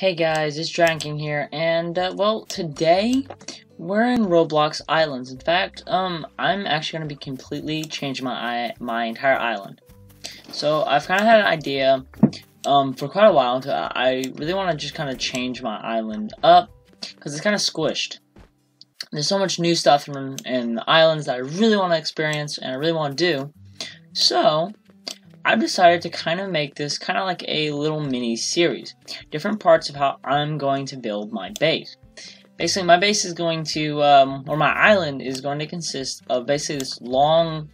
Hey guys, it's Dragon King here, and uh, well, today we're in Roblox Islands. In fact, um, I'm actually going to be completely changing my my entire island. So I've kind of had an idea, um, for quite a while. Until I really want to just kind of change my island up because it's kind of squished. There's so much new stuff in, in the islands that I really want to experience and I really want to do. So I've decided to kind of make this kind of like a little mini series. Different parts of how I'm going to build my base. Basically, my base is going to, um, or my island is going to consist of basically this long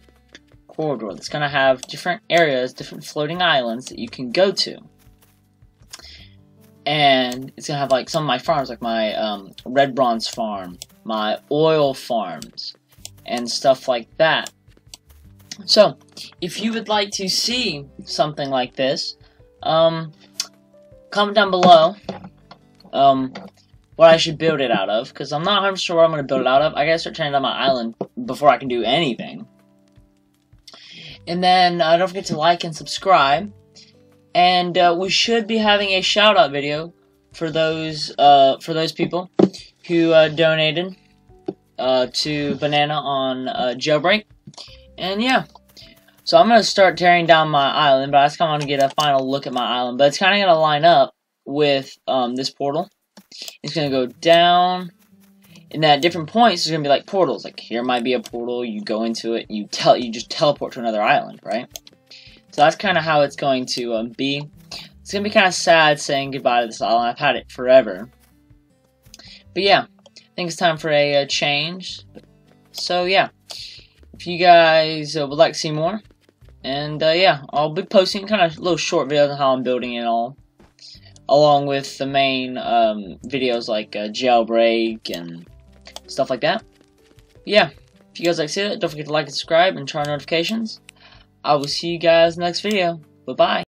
corridor that's going to have different areas, different floating islands that you can go to. And it's going to have like some of my farms, like my um, red bronze farm, my oil farms, and stuff like that. So, if you would like to see something like this, um, comment down below um, what I should build it out of, because I'm not 100 sure what I'm going to build it out of. I gotta start turning on my island before I can do anything. And then, uh, don't forget to like and subscribe. And uh, we should be having a shout out video for those uh, for those people who uh, donated uh, to Banana on uh, Jailbreak. And yeah. So I'm going to start tearing down my island, but I just kind of want to get a final look at my island. But it's kind of going to line up with um, this portal. It's going to go down. And at different points, there's going to be like portals. Like here might be a portal. You go into it. You tell you just teleport to another island, right? So that's kind of how it's going to um, be. It's going to be kind of sad saying goodbye to this island. I've had it forever. But yeah, I think it's time for a, a change. So yeah if you guys uh, would like to see more. And uh, yeah, I'll be posting kind of little short videos on how I'm building it all. Along with the main um, videos like uh, jailbreak and stuff like that. Yeah, if you guys like to see it, don't forget to like and subscribe and turn on notifications. I will see you guys next video. Bye-bye.